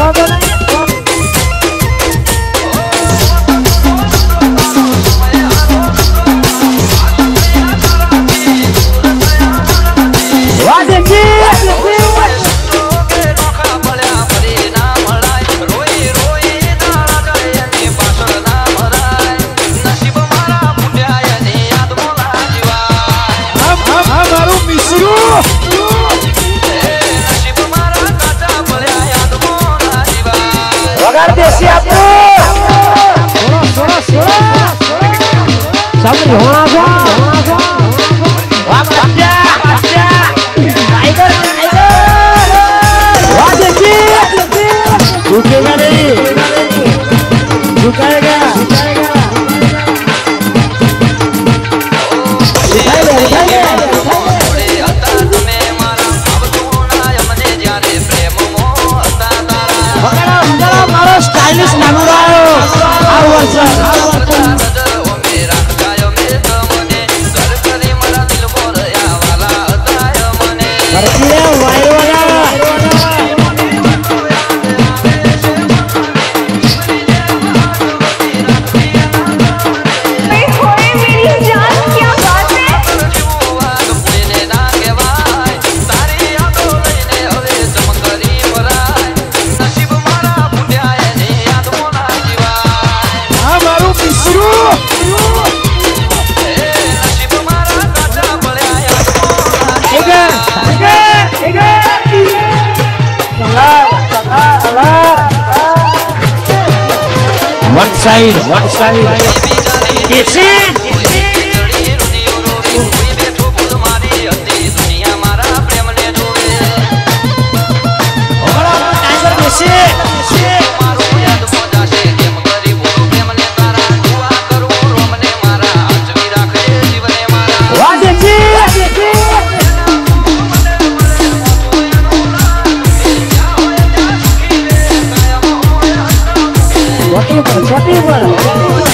Bravo, i want é o say là ngoại say? Kiệt sĩ મોટી પર મોટી પર